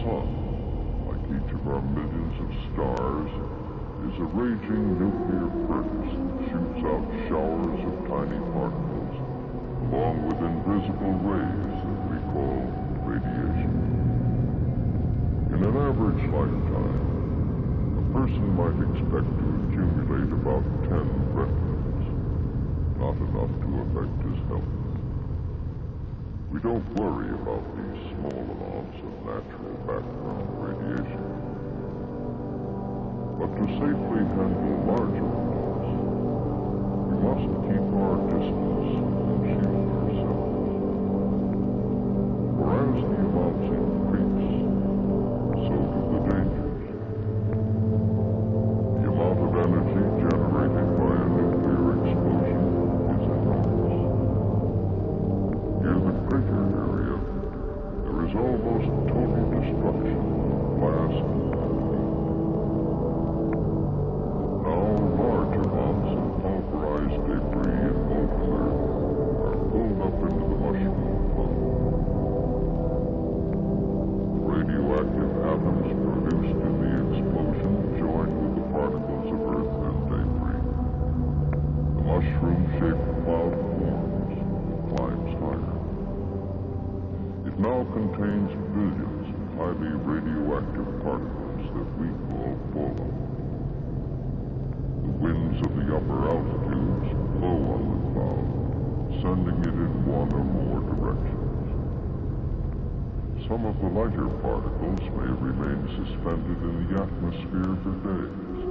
sun, like each of our millions of stars, is a raging nuclear furnace that shoots out showers of tiny particles, along with invisible rays that we call radiation. In an average lifetime, a person might expect to accumulate about 10 roentgens, not enough to affect his health. We don't worry about these small amounts of natural background radiation. But to safely handle almost total destruction of blast. Now large amounts of pulverized debris and molten earth are pulled up into the mushroom cloud. Radioactive atoms produced in the explosion join with the particles of earth and debris. The mushroom-shaped now contains billions of highly radioactive particles that we call fallout. The winds of the upper altitudes blow on the cloud, sending it in one or more directions. Some of the lighter particles may remain suspended in the atmosphere for days,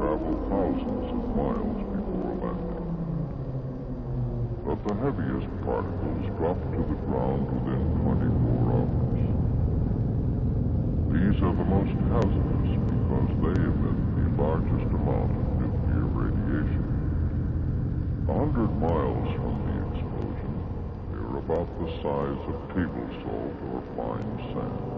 travel thousands of miles. But the heaviest particles drop to the ground within 24 hours. These are the most hazardous because they emit the largest amount of nuclear radiation. A hundred miles from the explosion, they are about the size of table salt or fine sand.